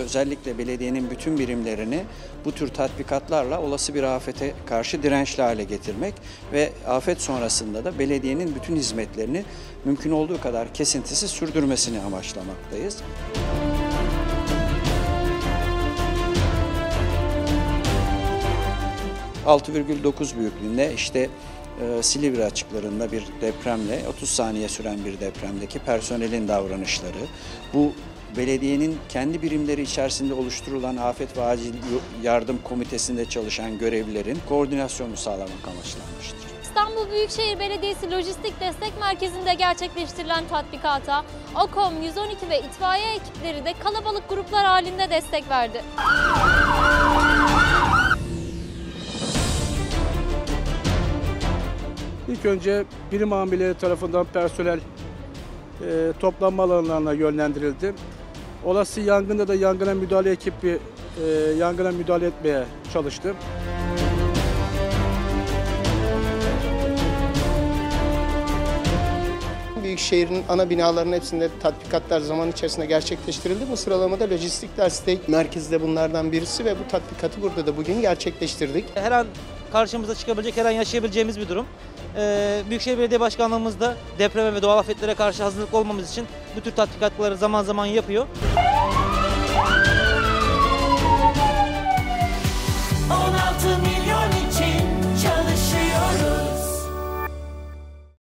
özellikle belediyenin bütün birimlerini bu tür tatbikatlarla olası bir afete karşı dirençli hale getirmek ve afet sonrasında da belediyenin bütün hizmetlerini mümkün olduğu kadar kesintisiz sürdürmesini amaçlamaktayız. 6,9 büyüklüğünde işte e, Silivri açıklarında bir depremle 30 saniye süren bir depremdeki personelin davranışları, bu belediyenin kendi birimleri içerisinde oluşturulan afet ve acil yardım komitesinde çalışan görevlilerin koordinasyonu sağlamak amaçlanmıştır. İstanbul Büyükşehir Belediyesi Lojistik Destek Merkezi'nde gerçekleştirilen tatbikata OKOM 112 ve itfaiye ekipleri de kalabalık gruplar halinde destek verdi. İlk önce birim amirleri tarafından personel e, toplanma alanlarına yönlendirildi. Olası yangında da yangına müdahale ekibi e, yangına müdahale etmeye çalıştı. Büyükşehir'in ana binalarının hepsinde tatbikatlar zaman içerisinde gerçekleştirildi. Bu sıralamada lojistik destek merkezi de bunlardan birisi ve bu tatbikatı burada da bugün gerçekleştirdik. her an karşımıza çıkabilecek, her an yaşayabileceğimiz bir durum. Ee, Büyükşehir Belediye Başkanlığımız da depreme ve doğal afetlere karşı hazırlıklı olmamız için bu tür tatbikatları zaman zaman yapıyor.